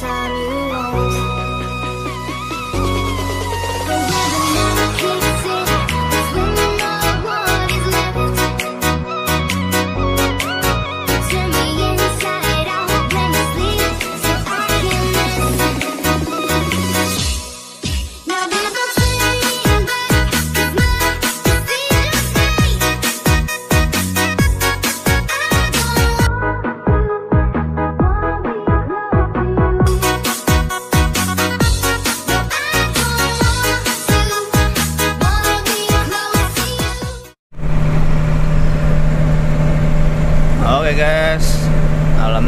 time you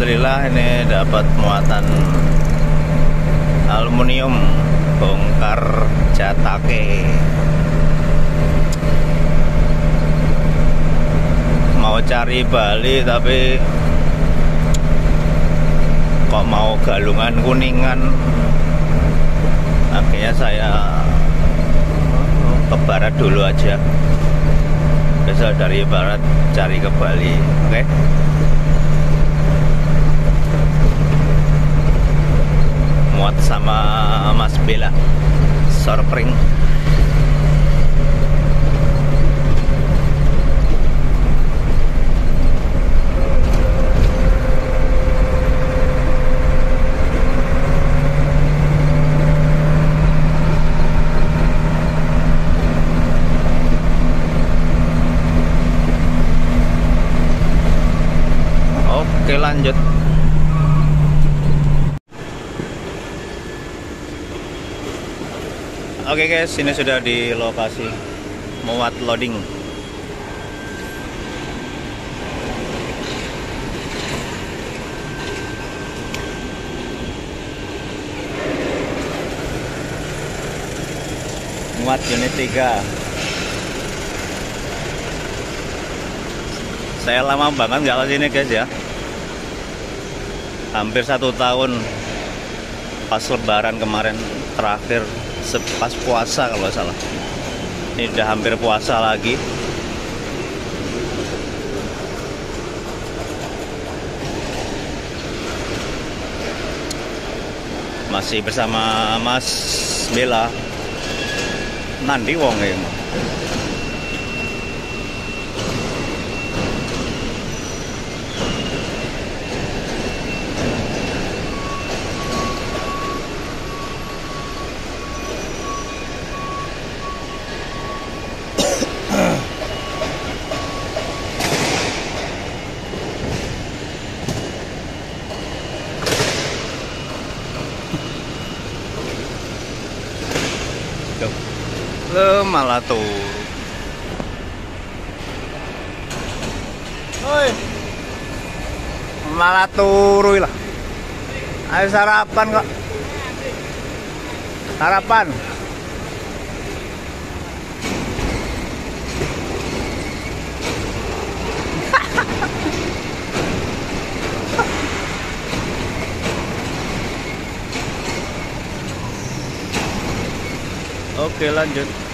alhamdulillah ini dapat muatan aluminium bongkar jatake. Mau cari Bali tapi kok mau galungan kuningan. Akhirnya saya ke barat dulu aja besok dari barat cari ke Bali oke muat sama Mas Bella. Sorpring Oke lanjut Oke guys ini sudah di lokasi muat loading. Muat unit 3 saya lama banget nggak ke sini guys ya. Hampir satu tahun pas lebaran kemarin terakhir se- pas puasa kalau salah. Ini udah hampir puasa lagi. Masih bersama Mas Bella. Nandi Wong ya Tuh. Eh, malah tuh. Oi. Malah turu lah. Ayo sarapan kok. Sarapan. Oke lanjut.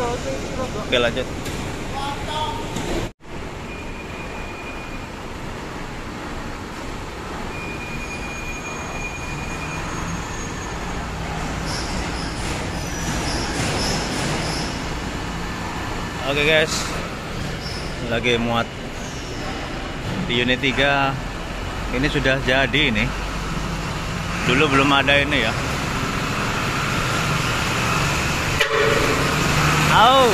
Oke lanjut. Oke guys, lagi muat di unit 3 ini sudah jadi ini. Dulu belum ada ini ya. Au.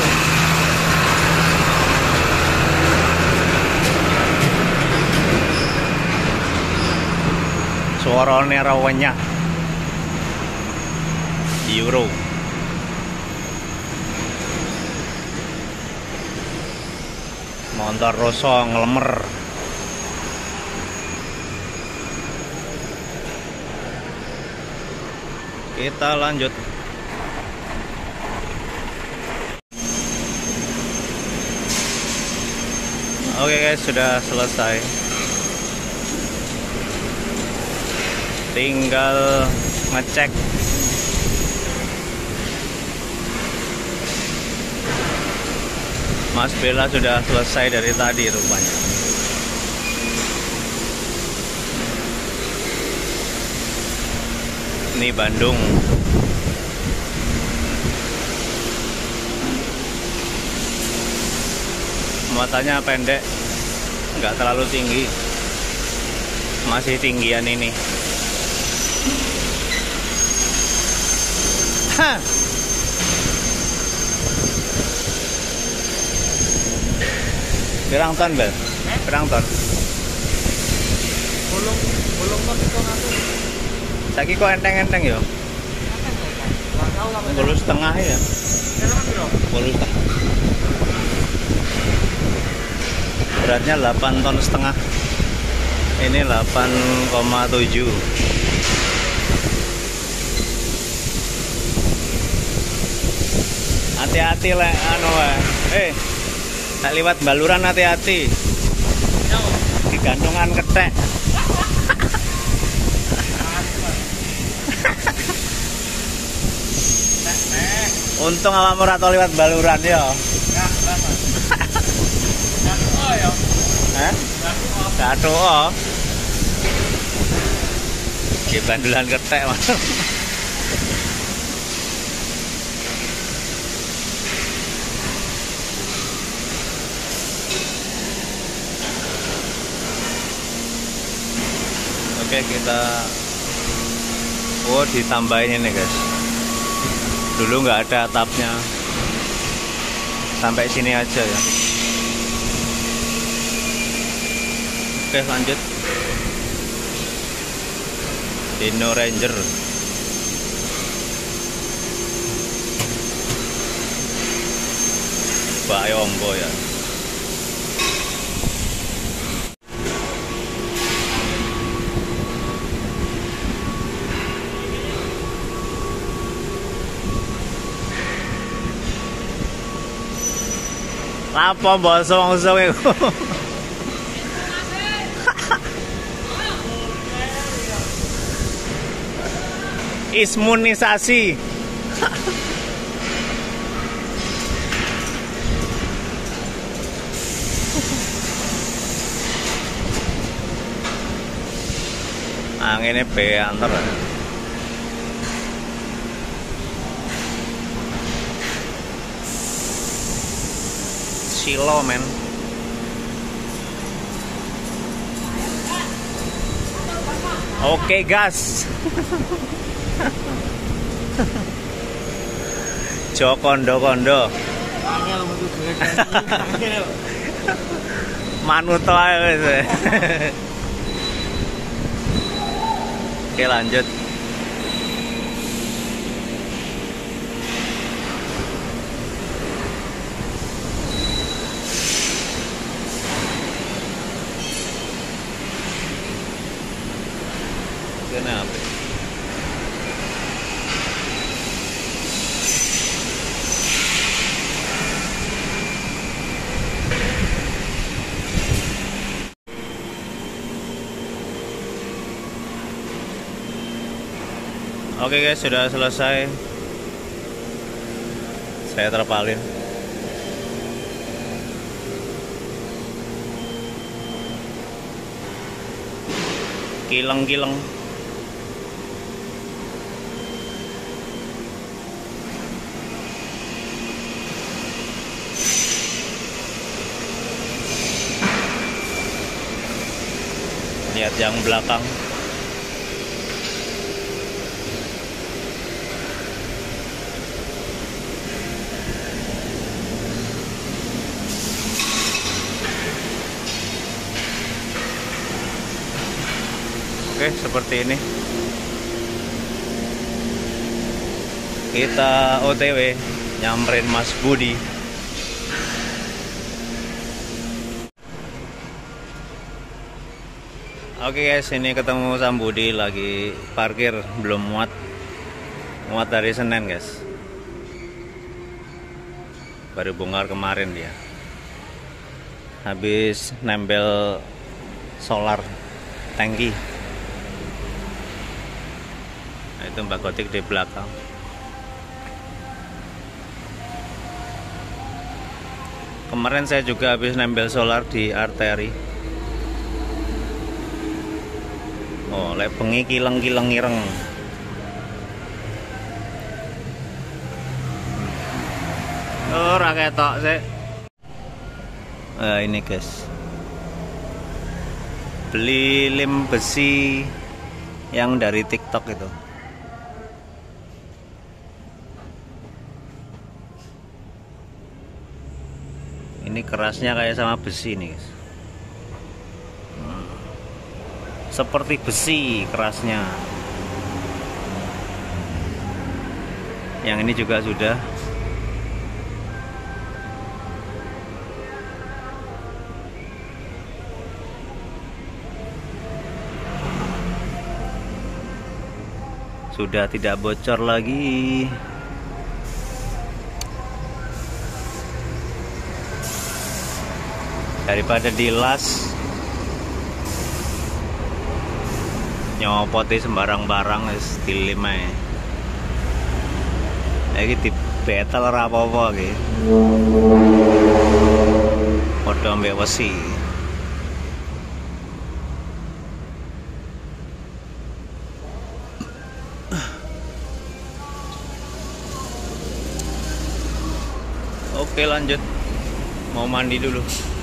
Suaranya rawanya Euro. Motor Rosso ngelemer. Kita lanjut oke guys sudah selesai. Tinggal ngecek. Mas Bella sudah selesai dari tadi rupanya. Ini Bandung muatannya pendek nggak terlalu tinggi masih tinggian ini Hah. Pirang ton, Bel? Pirang ton. Bolong bolong kan itu ngatur. Saiki kok enteng-enteng ya? Lah. Bolu setengah ya. Bolu setengah. Beratnya 8 ton setengah. Ini 8,7. Hati-hati le anu. Eh. Tak liwat baluran hati-hati. Digantungan ketek. Untung awakmu ora tau liwat baluran ya. Hah? Gak oh. Ki bandulan ketek mas. Oke kita Oh ditambahin ini guys Dulu nggak ada atapnya Sampai sini aja ya Oke lanjut. Dino Ranger. Mbak Yombo ya. Basa wong-wong iku Ismunisasi Anginnya be antar. Silo men. Oke gas Jo kondo kondo Angel metu duit. Angel. Manuto ae wis. Oke lanjut Oke guys, sudah selesai. Saya terpalin. Kileng-kileng. Lihat yang belakang. Oke, seperti ini. Kita OTW nyamperin Mas Budi. Oke guys, ini ketemu Sam Budi lagi parkir belum muat. muat dari Senin guys baru bongkar kemarin dia habis nempel solar tangki nah, itu mbak gotik di belakang kemarin saya juga habis nempel solar di arteri oh lek bengi kileng-kileng ireng Oh, ora ketok sih. Eh, ini guys. Beli lem besi yang dari TikTok itu. Ini kerasnya kayak sama besi nih, guys. Seperti besi kerasnya. Yang ini juga sudah sudah tidak bocor lagi daripada dilas nyopoti sembarang barang wis dilim ae. Iki di ora apa-apa iki. Padha mbek wesi. Oke lanjut. Mau mandi dulu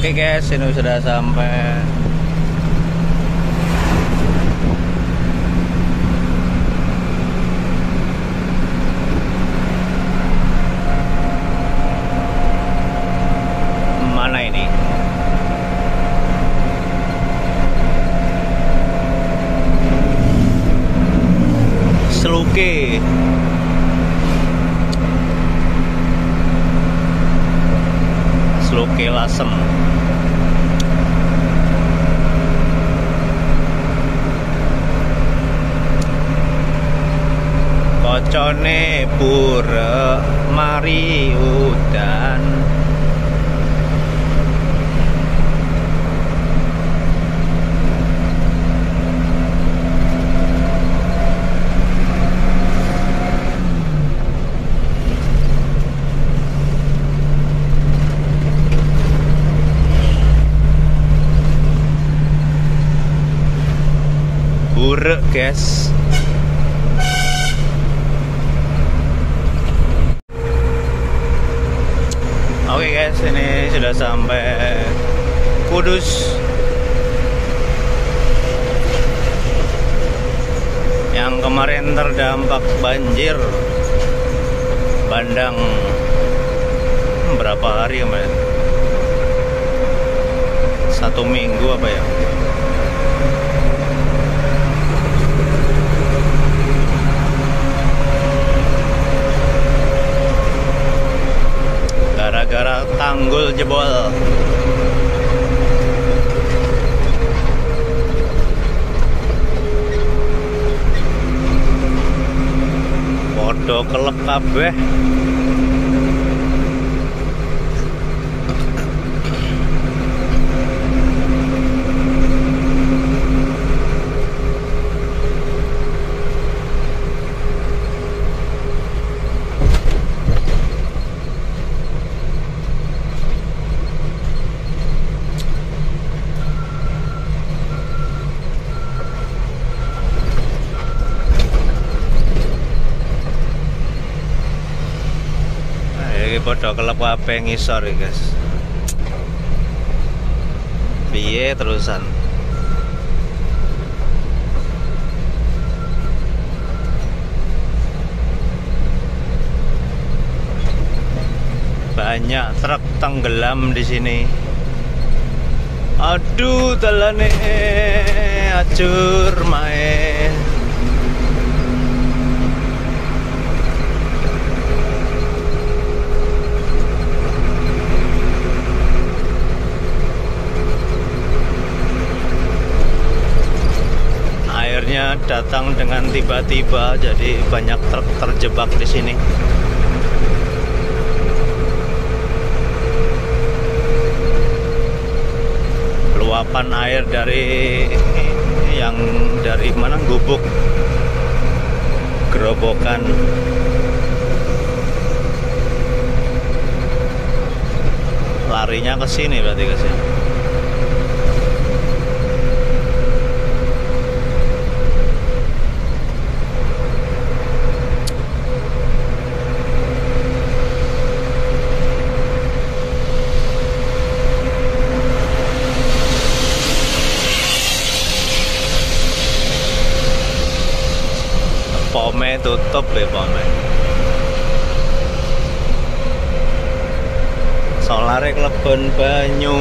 Oke guys, ini sudah sampai pura mari udan. Buruk guys oke guys ini sudah sampai Kudus. Yang kemarin terdampak banjir bandang. Berapa hari kemarin satu minggu apa ya gara-gara tanggul jebol. Podo kelep kabeh Nah, iki kabeh ngisor iki, guys. Piye terusan? Banyak truk tenggelam di sini. Aduh talane acur mae. Airnya datang dengan tiba-tiba jadi banyak truk terjebak di sini. luapan air dari yang dari mana? Gubuk. Gerobokan. Larinya ke sini berarti ke sini pome tutup ya pome solare klebon banyu.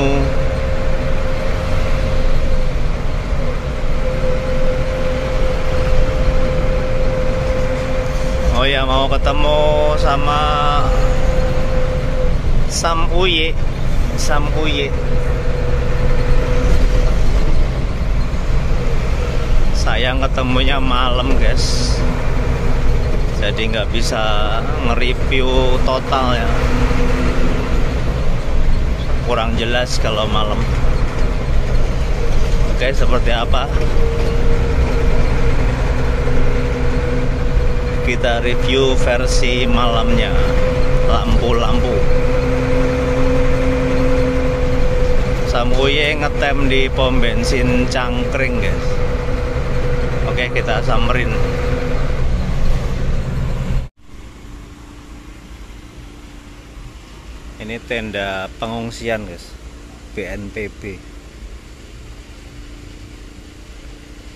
Oh ya mau ketemu sama Sam Uye. Sam Uye. Sayang ketemunya malam guys jadi nggak bisa nge-review total ya. Kurang jelas kalau malam. Oke seperti apa? Kita review versi malamnya. Lampu-lampu. Samuye ngetem di pom bensin Cangkring guys. Oke kita samperin Ini tenda pengungsian guys BNPB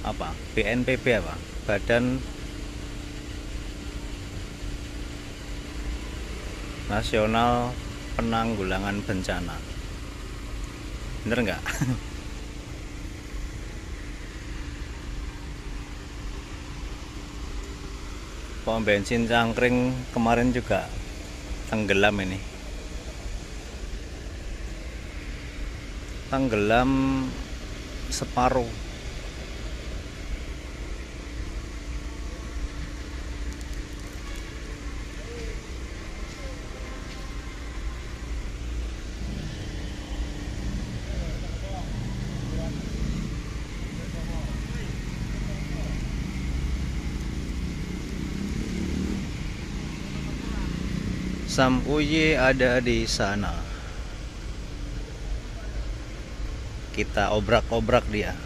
Apa? BNPB apa? Badan Nasional Penanggulangan Bencana Bener nggak? pom bensin cangkring kemarin juga tenggelam ini tenggelam separuh Sam Uye ada di sana. Kita obrak-obrak dia.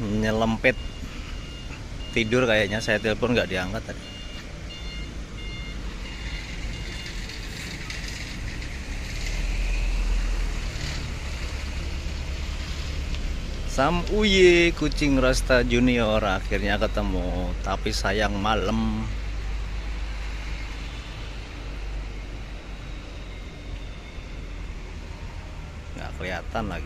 Nyelempit tidur kayaknya saya telepon nggak diangkat tadi. Sam Uye kucing Rasta Junior akhirnya ketemu. Tapi sayang malam. Nggak kelihatan lagi